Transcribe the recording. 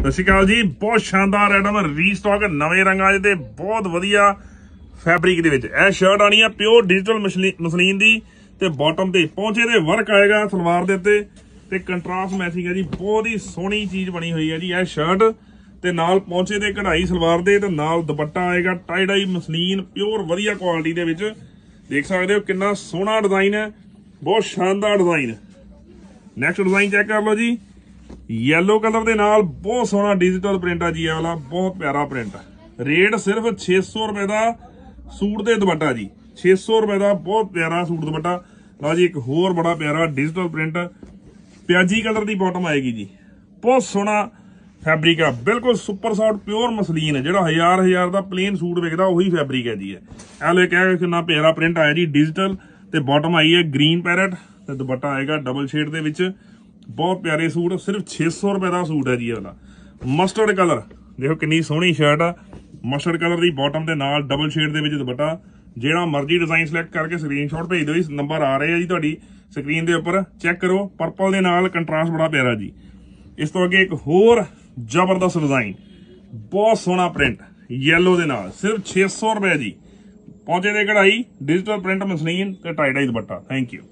ਸਤਿ ਸ਼੍ਰੀ ਅਕਾਲ ਜੀ, ਬਹੁਤ ਸ਼ਾਨਦਾਰ ਆਈਟਮ ਰੀਸਟਾਕ ਨਵੇਂ ਰੰਗਾਂ 'ਚ ਤੇ ਬਹੁਤ ਵਧੀਆ ਫੈਬਰਿਕ ਦੇ ਵਿੱਚ। ਇਹ ਸ਼ਰਟ ਆਣੀ ਆ ਪਿਓਰ ਡਿਜੀਟਲ ਮਸਲੀਨ ਦੀ ਤੇ ਬਾਟਮ ਤੇ ਪਹੁੰਚੇ ਦੇ ਵਰਕ ਆਏਗਾ ਸਲਵਾਰ ਦੇ ਉੱਤੇ। ਤੇ ਕੰਟਰਾਸਟ ਮੈਚਿੰਗ ਹੈ ਜੀ, ਬਹੁਤ ਹੀ ਸੋਹਣੀ ਚੀਜ਼ ਬਣੀ ਹੋਈ ਹੈ ਜੀ ਇਹ ਸ਼ਰਟ ਤੇ ਨਾਲ ਪਹੁੰਚੇ ਦੇ ਕਢਾਈ ਸਲਵਾਰ ਦੇ ਤੇ ਨਾਲ ਦੁਪੱਟਾ ਆਏਗਾ ਟਾਈ ਡਾਈ ਮਸਲੀਨ ਪਿਓਰ ਵਧੀਆ ਕੁਆਲਿਟੀ ਦੇ ਵਿੱਚ। ਦੇਖ ਸਕਦੇ ਹੋ ਕਿੰਨਾ ਸੋਹਣਾ ਡਿਜ਼ਾਈਨ ਹੈ, ਬਹੁਤ ਸ਼ਾਨਦਾਰ ਡਿਜ਼ਾਈਨ ਨੈਕਸਟ ਡਿਜ਼ਾਈਨ ਚੈੱਕ ਕਰ ਲਓ ਜੀ। ਯੈਲੋ ਕਲਰ ਦੇ ਨਾਲ ਬਹੁਤ ਸੋਹਣਾ ਡਿਜੀਟਲ ਪ੍ਰਿੰਟ ਆ ਜੀ ਇਹ ਵਾਲਾ, ਬਹੁਤ ਪਿਆਰਾ ਪ੍ਰਿੰਟ ਰੇਟ ਸਿਰਫ 600 ਰੁਪਏ ਦਾ ਸੂਟ ਦੇ ਦੁਪੱਟਾ ਜੀ। 600 ਰੁਪਏ ਦਾ ਬਹੁਤ ਪਿਆਰਾ ਸੂਟ ਦੁਪੱਟਾ। ਲਓ ਜੀ, ਇੱਕ ਹੋਰ ਬੜਾ ਪਿਆਰਾ ਡਿਜੀਟਲ ਪ੍ਰਿੰਟ ਪਿਆਜੀ ਕਲਰ ਦੀ ਬਾਟਮ ਆਏਗੀ ਜੀ। ਬਹੁਤ ਸੋਹਣਾ ਫੈਬਰਿਕ ਆ, ਬਿਲਕੁਲ ਸੁਪਰ ਸੌਫਟ ਪਿਓਰ ਮਸਲੀਨ ਹੈ ਜਿਹੜਾ ਹਜ਼ਾਰ ਹਜ਼ਾਰ ਦਾ ਪਲੇਨ ਸੂਟ ਵਿਕਦਾ, ਉਹੀ ਫੈਬਰਿਕ ਹੈ ਜੀ ਇਹ। ਇਹ ਲੈ ਕੇ ਕਿੰਨਾ ਪਿਆਰਾ ਪ੍ਰਿੰਟ ਆਇਆ ਜੀ ਡਿਜੀਟਲ ਤੇ ਬਾਟਮ ਆਈ ਹੈ ਗ੍ਰੀਨ ਪੈਰਟ ਤੇ ਦੁਪੱਟਾ ਆਏਗਾ ਡਬਲ ਸ਼ੇਡ ਦੇ ਵਿੱਚ। ਬਹੁਤ ਪਿਆਰੇ ਸੂਟ, ਸਿਰਫ 600 ਰੁਪਏ ਦਾ ਸੂਟ ਹੈ ਜੀ ਇਹ ਵਾਲਾ ਮਸਟਰਡ ਕਲਰ ਦੇਖੋ ਕਿੰਨੀ ਸੋਹਣੀ ਸ਼ਰਟ ਆ। ਮਸਟਰਡ ਕਲਰ ਦੀ ਬਾਟਮ ਦੇ ਨਾਲ ਡਬਲ ਸ਼ੇਡ ਦੇ ਵਿੱਚ ਦੁਪੱਟਾ। ਜਿਹੜਾ ਮਰਜ਼ੀ ਡਿਜ਼ਾਈਨ ਸਿਲੈਕਟ ਕਰਕੇ ਸਕਰੀਨਸ਼ਾਟ ਭੇਜ ਦਿਓ ਜੀ ਨੰਬਰ ਆ ਰਹੇ ਆ ਜੀ ਤੁਹਾਡੀ ਸਕਰੀਨ ਦੇ ਉੱਪਰ। ਚੈੱਕ ਕਰੋ ਪਰਪਲ ਦੇ ਨਾਲ ਕੰਟਰਾਸਟ ਬੜਾ ਪਿਆਰਾ ਜੀ। ਇਸ ਤੋਂ ਅੱਗੇ ਇੱਕ ਹੋਰ ਜ਼ਬਰਦਸਤ ਡਿਜ਼ਾਈਨ ਬਹੁਤ ਸੋਹਣਾ ਪ੍ਰਿੰਟ ਯੈਲੋ ਦੇ ਨਾਲ। ਸਿਰਫ 600 ਰੁਪਏ ਜੀ। ਪਹੁੰਚੇ ਦੇ ਕਢਾਈ ਡਿਜੀਟਲ ਪ੍ਰਿੰਟ ਮਸ਼ੀਨ ਤੇ tie dye dupatta. Thank you